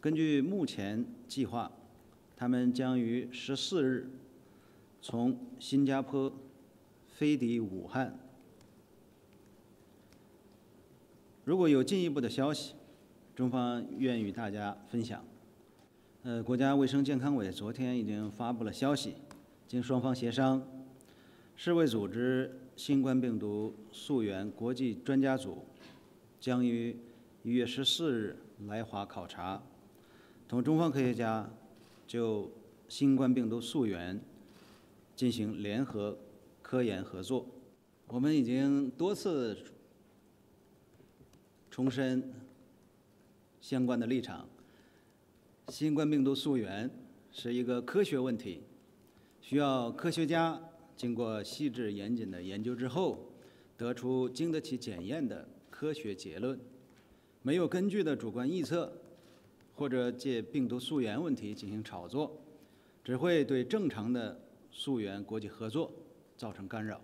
根据目前计划，他们将于十四日从新加坡飞抵武汉。如果有进一步的消息，中方愿与大家分享。呃，国家卫生健康委昨天已经发布了消息，经双方协商，世卫组织新冠病毒溯源国际专家组将于一月十四日来华考察，同中方科学家就新冠病毒溯源进行联合科研合作。我们已经多次重申相关的立场。新冠病毒溯源是一个科学问题，需要科学家经过细致严谨的研究之后，得出经得起检验的科学结论。没有根据的主观臆测，或者借病毒溯源问题进行炒作，只会对正常的溯源国际合作造成干扰。